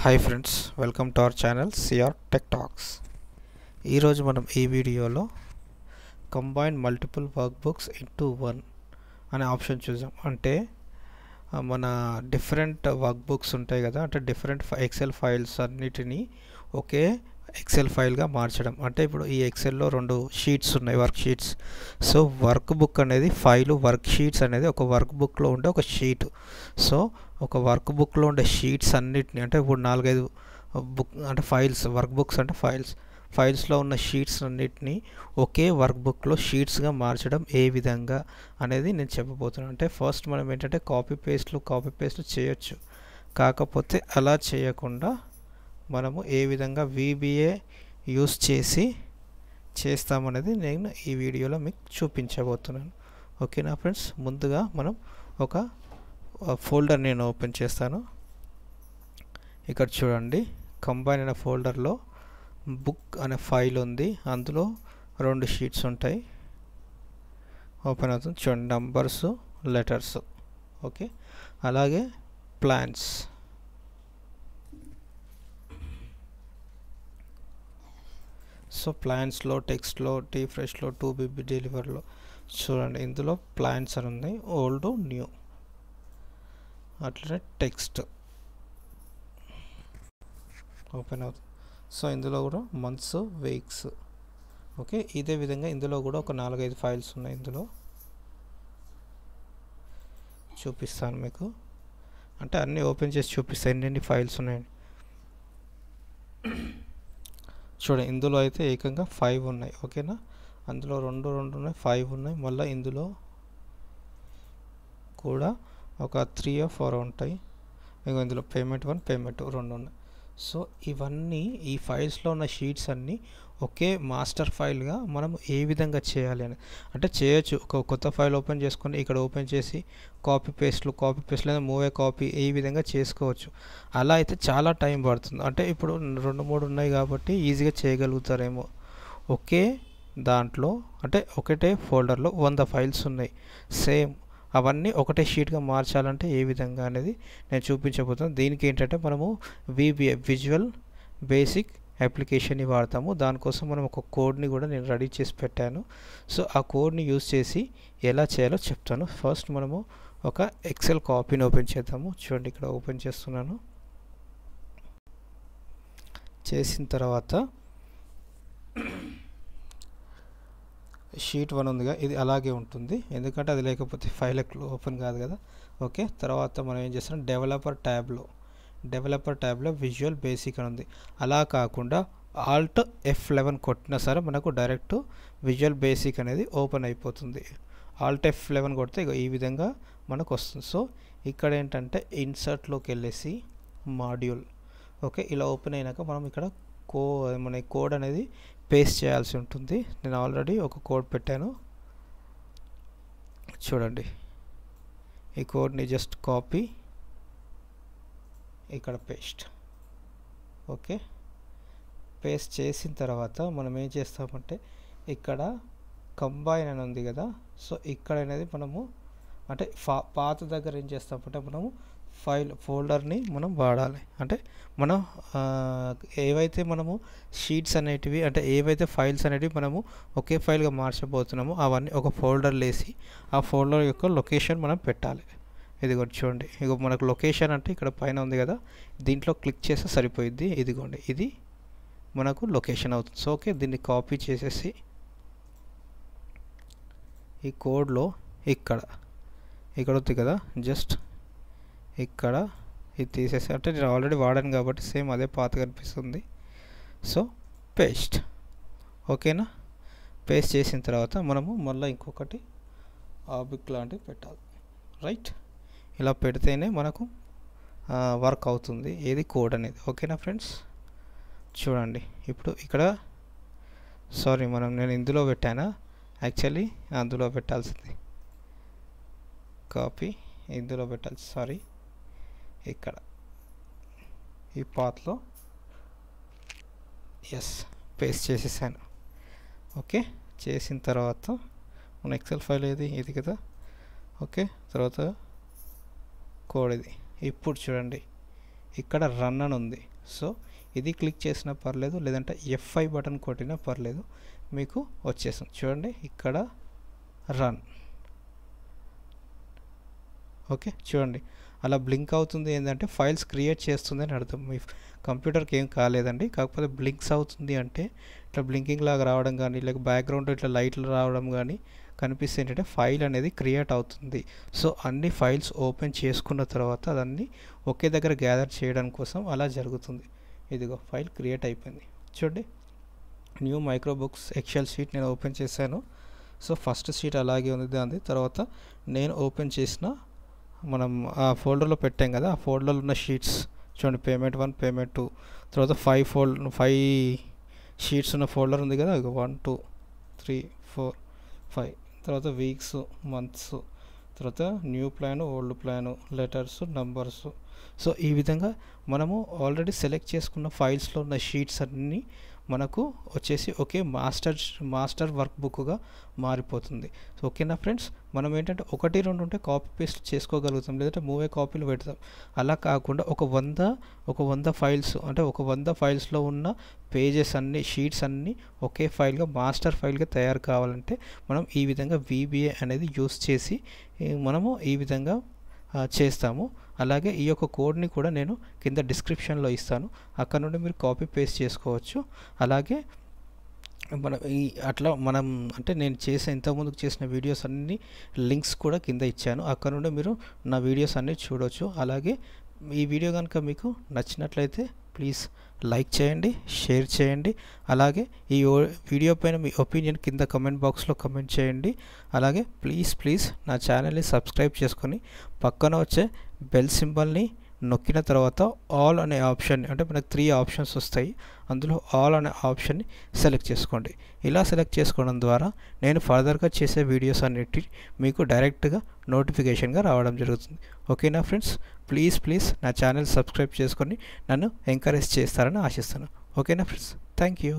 Hi friends welcome to our channel CR tech talks ఈరోజు మనం ఈ వీడియోలో combine multiple workbooks into one అనే ఆప్షన్ చూసాం అంటే మన డిఫరెంట్ వర్క్ బుక్స్ ఉంటాయి కదా అంటే డిఫరెంట్ ఎక్సెల్ ఫైల్స్ అన్నిటినీ ఒకే ఎక్సెల్ ఫైల్గా మార్చడం. అంటే ఇప్పుడు ఈ ఎక్సెల్లో రెండు షీట్స్ ఉన్నాయి work sheets. So work book అనేది ఫైలు వర్క్ షీట్స్ అనేది ఒక వర్క్ బుక్లో ఉండే ఒక షీట్. సో ఒక వర్క్ బుక్లో ఉండే షీట్స్ అన్నిటిని అంటే ఇప్పుడు నాలుగైదు బుక్ అంటే ఫైల్స్ వర్క్ బుక్స్ అంటే ఫైల్స్ ఫైల్స్లో ఉన్న షీట్స్ అన్నిటినీ ఒకే వర్క్ బుక్లో షీట్స్గా మార్చడం ఏ విధంగా అనేది నేను చెప్పబోతున్నాను. అంటే ఫస్ట్ మనం ఏంటంటే కాపీ పేస్ట్లు కాపీ పేస్ట్లు చేయొచ్చు. కాకపోతే అలా చేయకుండా మనము ఏ విధంగా వీబీఏ యూస్ చేసి చేస్తామనేది నేను ఈ వీడియోలో మీకు చూపించబోతున్నాను. ఓకేనా ఫ్రెండ్స్ ముందుగా మనం ఒక ఫోల్డర్ నేను ఓపెన్ చేస్తాను. ఇక్కడ చూడండి. కంబైన్ అనే ఫోల్డర్లో బుక్ అనే ఫైల్ ఉంది. అందులో రెండు షీట్స్ ఉంటాయి. ఓపెన్ అవుతుంది. చూడండి. నంబర్స్ లెటర్స్ ఓకే అలాగే ప్లాన్స్ సో ప్లాన్స్లో టెక్స్ట్లో టీ ఫ్రెష్లో టూ బీబీ డెలివర్లో. చూడండి ఇందులో ప్లాన్స్ అని ఉంది ఓల్డ్ న్యూ. అట్లనే టెక్స్ట్. ఓపెన్ అవుతుంది సో ఇందులో కూడా మంత్స్ వీక్స్. ఓకే ఇదే విధంగా ఇందులో కూడా ఒక నాలుగైదు ఫైల్స్ ఉన్నాయి ఇందులో. చూపిస్తాను మీకు. అంటే అన్నీ ఓపెన్ చేసి చూపిస్తాను ఎన్ని ఫైల్స్ ఉన్నాయండి చూడండి ఇందులో అయితే ఏకంగా ఫైవ్ ఉన్నాయి ఓకేనా? అందులో రెండు రెండు ఉన్నాయి ఫైవ్ ఉన్నాయి. మళ్ళీ ఇందులో కూడా ఒక త్రీ ఆర్ ఫోర్ ఉంటాయి. ఇంకా ఇందులో పేమెంట్ వన్ పేమెంట్ రెండు ఉన్నాయి. సో ఇవన్నీ ఈ ఫైల్స్లో ఉన్న షీట్స్ అన్నీ ఒకే మాస్టర్ ఫైల్గా మనం ఏ విధంగా చేయాలి అని అంటే చేయొచ్చు. ఒక కొత్త ఫైల్ ఓపెన్ చేసుకొని ఇక్కడ ఓపెన్ చేసి కాపీ పేస్ట్లు కాపీ పేస్ట్ లేదా మూవే కాపీ ఈ విధంగా చేసుకోవచ్చు. అలా అయితే చాలా టైం పడుతుంది. అంటే ఇప్పుడు రెండు మూడు ఉన్నాయి కాబట్టి ఈజీగా చేయగలుగుతారేమో. ఒకే దాంట్లో అంటే ఒకటే ఫోల్డర్లో వంద ఫైల్స్ ఉన్నాయి. సేమ్ అవన్నీ ఒకటే షీట్గా మార్చాలంటే ఏ విధంగా అనేది నేను చూపించబోతున్నాను. దీనికి ఏంటంటే మనము విబిఏ విజువల్ బేసిక్ అప్లికేషన్ని వాడతాము. దానికోసం మనం ఒక కోడ్ని కూడా నేను రెడీ చేసి పెట్టాను. సో ఆ కోడ్ని యూజ్ చేసి ఎలా చేయాలో చెప్తాను. ఫస్ట్ మనము ఒక ఎక్సెల్ కాపీని ఓపెన్ చేద్దాము. చూడండి ఇక్కడ ఓపెన్ చేస్తున్నాను. చేసిన తర్వాత షీట్ వన్ ఉందిగా ఇది అలాగే ఉంటుంది. ఎందుకంటే అది లేకపోతే ఫైల్ ఓపెన్ కాదు కదా. ఓకే తర్వాత మనం ఏం చేస్తున్నాం? డెవలపర్ ట్యాబ్లో డెవలపర్ ట్యాబ్లో విజువల్ బేసిక్ అని ఉంది. అలా కాకుండా ఆల్ట్ ఎఫ్ లెవెన్ కొట్టినా సరే మనకు డైరెక్ట్ విజువల్ బేసిక్ అనేది ఓపెన్ అయిపోతుంది. ఆల్ట్ ఎఫ్ లెవెన్ కొడితే ఈ విధంగా మనకు వస్తుంది. సో ఇక్కడ ఏంటంటే ఇన్సర్ట్లోకి వెళ్ళేసి మాడ్యూల్ ఓకే ఇలా ఓపెన్ అయినాక మనం ఇక్కడ కో మన కోడ్ అనేది పేస్ట్ చేయాల్సి ఉంటుంది. నేను ఆల్రెడీ ఒక కోడ్ పెట్టాను. చూడండి. ఈ కోడ్ని జస్ట్ కాపీ ఇక్కడ పేస్ట్ ఓకే పేస్ట్ చేసిన తర్వాత మనం ఏం చేస్తామంటే ఇక్కడ కంబైన్ అని ఉంది కదా సో ఇక్కడ అనేది మనము అంటే పాత దగ్గర ఏం చేస్తామంటే మనము ఫైల్ ఫోల్డర్ని మనం వాడాలి. అంటే మనం ఏవైతే మనము షీట్స్ అనేటివి అంటే ఏవైతే ఫైల్స్ అనేటివి మనము ఒకే ఫైల్గా మార్చబోతున్నామో అవన్నీ ఒక ఫోల్డర్ లేసి ఆ ఫోల్డర్ యొక్క లొకేషన్ మనం పెట్టాలి. ఇదిగోండి చూడండి. ఇక మనకు లొకేషన్ అంటే ఇక్కడ పైన ఉంది కదా. దీంట్లో క్లిక్ చేస్తే సరిపోయిద్ది. ఇదిగోండి. ఇది మనకు లొకేషన్ అవుతుంది. So okay. దీన్ని కాపీ చేసేసి ఈ కోడ్లో ఇక్కడ ఇక్కడ ఉంది కదా. జస్ట్ ఇక్కడ ఇది తీసేసి అంటే నేను ఆల్రెడీ వాడాను కాబట్టి సేమ్ అదే పాత కనిపిస్తుంది. So paste. ఓకేనా? పేస్ట్ చేసిన తర్వాత మనము మళ్ళీ ఇంకొకటి ఆబిక్ లాంటివి పెట్టాలి. రైట్? ఇలా పెడితేనే మనకు వర్క్ అవుతుంది. ఏది కోడ్ అనేది. ఓకేనా ఫ్రెండ్స్? చూడండి. ఇప్పుడు ఇక్కడ సారీ మనం నేను ఇందులో పెట్టానా? యాక్చువల్లీ అందులో పెట్టాల్సింది. కాపీ. ఇందులో పెట్టాల్సి సారీ. ఇక్కడ. ఈ పాత్లో ఎస్ పేస్ట్ చేసేసాను. ఓకే చేసిన తర్వాత మన ఎక్సెల్ ఫైల్ ఏది? ఇది కదా. ఓకే తర్వాత కోడ్ ఇది. ఇప్పుడు చూడండి. ఇక్కడ రన్ అని ఉంది. సో ఇది క్లిక్ చేసినా పర్లేదు లేదంటే ఎఫ్ బటన్ కొట్టినా పర్లేదు మీకు వచ్చేస్తుంది. చూడండి ఇక్కడ రన్ ఓకే చూడండి. అలా బ్లింక్ అవుతుంది ఏంటంటే ఫైల్స్ క్రియేట్ చేస్తుంది అని అర్థం. మీ కంప్యూటర్కి ఏం కాలేదండి. కాకపోతే బ్లింక్స్ అవుతుంది అంటే ఇట్లా బ్లింకింగ్ లాగా రావడం కానీ లేక బ్యాక్గ్రౌండ్ ఇట్లా లైట్లు రావడం కానీ కనిపిస్తే ఏంటంటే ఫైల్ అనేది క్రియేట్ అవుతుంది. సో అన్ని ఫైల్స్ ఓపెన్ చేసుకున్న తర్వాత అదన్నీ ఒకే దగ్గర గ్యాదర్ చేయడం కోసం అలా జరుగుతుంది. ఇదిగో ఫైల్ క్రియేట్ అయిపోయింది. చూడండి. న్యూ మైక్రోబుక్స్ ఎక్సెల్ షీట్ నేను ఓపెన్ చేశాను. సో ఫస్ట్ షీట్ అలాగే ఉంది దాని తర్వాత నేను ఓపెన్ చేసిన మనం ఆ ఫోల్డర్లో పెట్టాం కదా ఆ ఫోల్డర్లో ఉన్న షీట్స్ చూడండి పేమెంట్ వన్ పేమెంట్ టూ తర్వాత ఫైవ్ ఫోల్డ్ ఫైవ్ షీట్స్ ఉన్న ఫోల్డర్ ఉంది కదా one two three four five తర్వాత వీక్స్ మంత్స్ తర్వాత new plan old plan letters numbers so ఈ విధంగా మనము ఆల్రెడీ సెలెక్ట్ చేసుకున్న ఫైల్స్లో ఉన్న షీట్స్ అన్నీ మనకు వచ్చేసి ఒకే మాస్టర్ మాస్టర్ వర్క్ బుక్గా మారిపోతుంది. సో ఓకేనా ఫ్రెండ్స్ మనం ఏంటంటే ఒకటి రెండు ఉంటే కాపీ పేస్ట్ చేసుకోగలుగుతాం లేదంటే మూవే కాపీలు పెడతాం. అలా కాకుండా ఒక వంద ఒక వంద ఫైల్స్ అంటే ఒక వంద ఫైల్స్లో ఉన్న పేజెస్ అన్నీ షీట్స్ అన్నీ ఒకే ఫైల్గా మాస్టర్ ఫైల్గా తయారు కావాలంటే మనం ఈ విధంగా వీబీఏ అనేది యూస్ చేసి మనము ఈ విధంగా చేస్తాము. అలాగే ఈ యొక్క కోడ్ని కూడా నేను కింద డిస్క్రిప్షన్లో ఇస్తాను. అక్కడ నుండి మీరు కాపీ పేస్ట్ చేసుకోవచ్చు. అలాగే మన ఈ అట్లా మనం అంటే నేను చేసే ఇంతకుముందుకు చేసిన వీడియోస్ అన్ని లింక్స్ కూడా కింద ఇచ్చాను. అక్కడ నుండి మీరు నా వీడియోస్ అన్నీ చూడవచ్చు అలాగే ఈ వీడియో కనుక మీకు నచ్చినట్లయితే ప్లీజ్ లైక్ చేయండి షేర్ చేయండి. అలాగే ఈ వీడియో పైన మీ ఒపీనియన్ కింద కమెంట్ బాక్స్లో కమెంట్ చేయండి. అలాగే ప్లీజ్ ప్లీజ్ నా ఛానల్ని సబ్స్క్రైబ్ చేసుకొని పక్కన వచ్చే బెల్ సింబల్ని నొక్కిన తర్వాత ఆల్ అనే ఆప్షన్ అంటే మనకు త్రీ ఆప్షన్స్ వస్తాయి. అందులో ఆల్ అనే ఆప్షన్ని సెలెక్ట్ చేసుకోండి. ఇలా సెలెక్ట్ చేసుకోవడం ద్వారా నేను ఫర్దర్గా చేసే వీడియోస్ అన్నిటి మీకు డైరెక్ట్గా నోటిఫికేషన్గా రావడం జరుగుతుంది. ఓకేనా ఫ్రెండ్స్ ప్లీజ్ ప్లీజ్ నా ఛానల్ సబ్స్క్రైబ్ చేసుకొని నన్ను ఎంకరేజ్ చేస్తారని ఆశిస్తాను ఓకేనా ఫ్రెండ్స్ థ్యాంక్ యూ